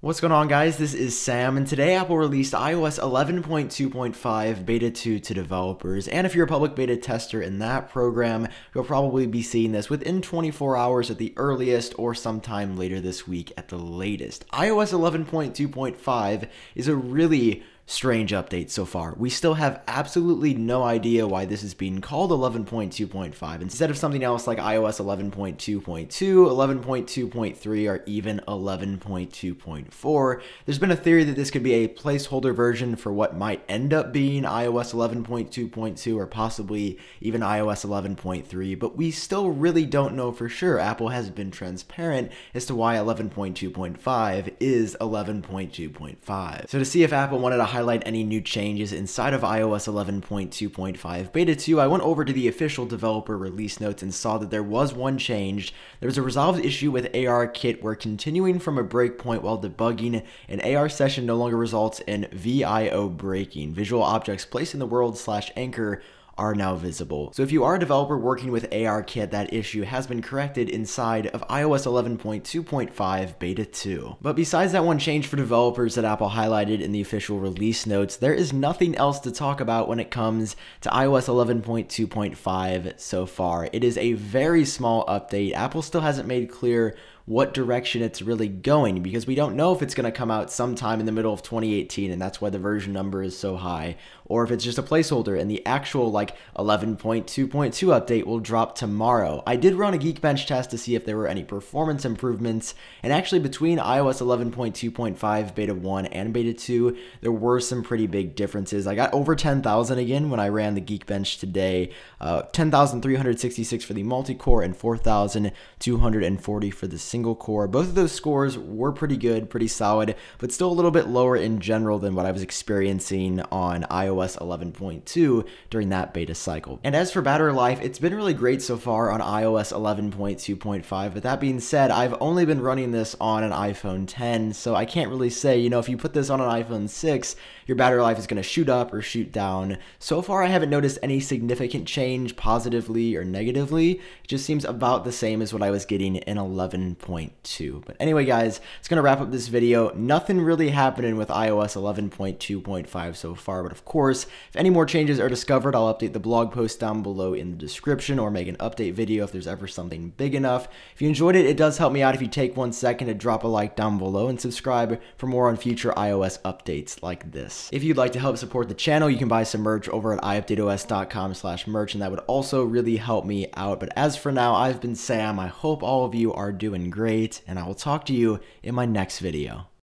What's going on guys, this is Sam, and today Apple released iOS 11.2.5 Beta 2 to developers, and if you're a public beta tester in that program, you'll probably be seeing this within 24 hours at the earliest, or sometime later this week at the latest. iOS 11.2.5 is a really strange update so far. We still have absolutely no idea why this is being called 11.2.5 instead of something else like iOS 11.2.2, 11.2.3, or even 11.2.4. There's been a theory that this could be a placeholder version for what might end up being iOS 11.2.2 or possibly even iOS 11.3, but we still really don't know for sure. Apple has been transparent as to why 11.2.5 is 11.2.5. So to see if Apple wanted to highlight any new changes inside of iOS 11.2.5 Beta 2, I went over to the official developer release notes and saw that there was one change. There was a resolved issue with ARKit where continuing from a breakpoint while debugging an AR session no longer results in VIO breaking, visual objects placed in the world slash anchor are now visible. So if you are a developer working with ARKit, that issue has been corrected inside of iOS 11.2.5 Beta 2. But besides that one change for developers that Apple highlighted in the official release notes, there is nothing else to talk about when it comes to iOS 11.2.5 so far. It is a very small update. Apple still hasn't made clear what direction it's really going because we don't know if it's going to come out sometime in the middle of 2018 and that's why the version number is so high or if it's just a placeholder and the actual like 11.2.2 update will drop tomorrow. I did run a Geekbench test to see if there were any performance improvements and actually between iOS 11.2.5 beta 1 and beta 2 there were some pretty big differences. I got over 10,000 again when I ran the Geekbench today. Uh, 10,366 for the multi-core and 4,240 for the single single core. Both of those scores were pretty good, pretty solid, but still a little bit lower in general than what I was experiencing on iOS 11.2 during that beta cycle. And as for battery life, it's been really great so far on iOS 11.2.5, but that being said, I've only been running this on an iPhone 10, so I can't really say, you know, if you put this on an iPhone 6, your battery life is going to shoot up or shoot down. So far, I haven't noticed any significant change positively or negatively. It just seems about the same as what I was getting in 11. 11.2. But anyway, guys, it's going to wrap up this video. Nothing really happening with iOS 11.2.5 so far, but of course, if any more changes are discovered, I'll update the blog post down below in the description or make an update video if there's ever something big enough. If you enjoyed it, it does help me out if you take one second to drop a like down below and subscribe for more on future iOS updates like this. If you'd like to help support the channel, you can buy some merch over at iupdateos.com slash merch, and that would also really help me out. But as for now, I've been Sam. I hope all of you are great, and I will talk to you in my next video.